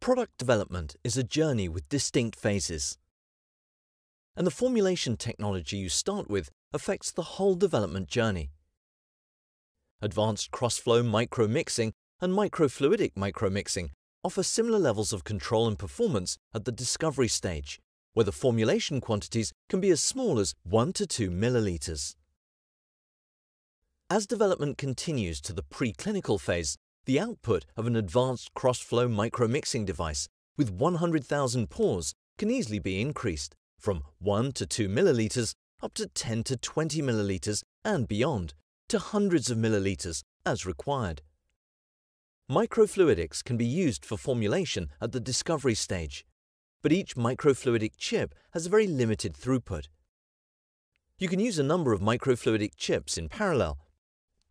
Product development is a journey with distinct phases. And the formulation technology you start with affects the whole development journey. Advanced cross-flow micromixing and microfluidic micromixing offer similar levels of control and performance at the discovery stage, where the formulation quantities can be as small as 1 to 2 milliliters. As development continues to the preclinical phase, the output of an advanced cross-flow micromixing device with 100,000 pores can easily be increased from 1 to 2 milliliters up to 10 to 20 milliliters and beyond to hundreds of milliliters as required. Microfluidics can be used for formulation at the discovery stage, but each microfluidic chip has a very limited throughput. You can use a number of microfluidic chips in parallel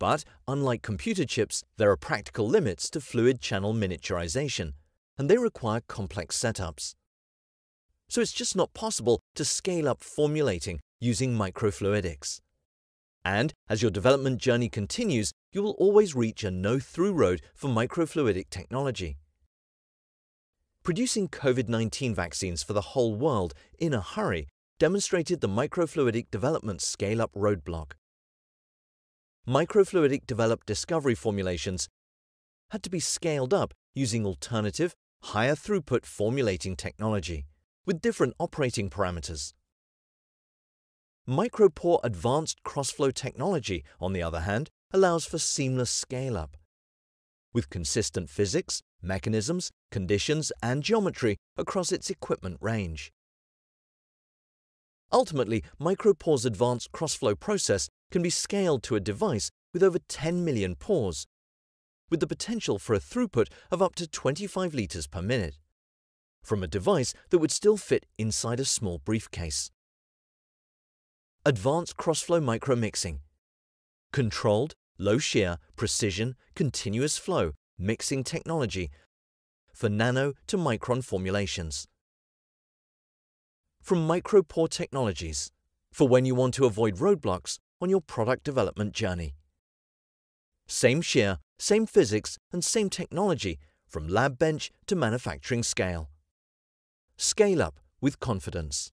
but, unlike computer chips, there are practical limits to fluid channel miniaturization, and they require complex setups. So it's just not possible to scale up formulating using microfluidics. And as your development journey continues, you will always reach a no-through road for microfluidic technology. Producing COVID-19 vaccines for the whole world in a hurry demonstrated the microfluidic development scale-up roadblock microfluidic developed discovery formulations had to be scaled up using alternative, higher throughput formulating technology with different operating parameters. Micropore Advanced Crossflow technology, on the other hand, allows for seamless scale-up. With consistent physics, mechanisms, conditions and geometry across its equipment range. Ultimately, Micropore's advanced crossflow process can be scaled to a device with over 10 million pores, with the potential for a throughput of up to 25 litres per minute, from a device that would still fit inside a small briefcase. Advanced crossflow micromixing. Controlled, low shear, precision, continuous flow, mixing technology for nano to micron formulations from Micropore Technologies for when you want to avoid roadblocks on your product development journey. Same shear, same physics and same technology from lab bench to manufacturing scale. Scale up with confidence.